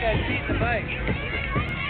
that beat the bike.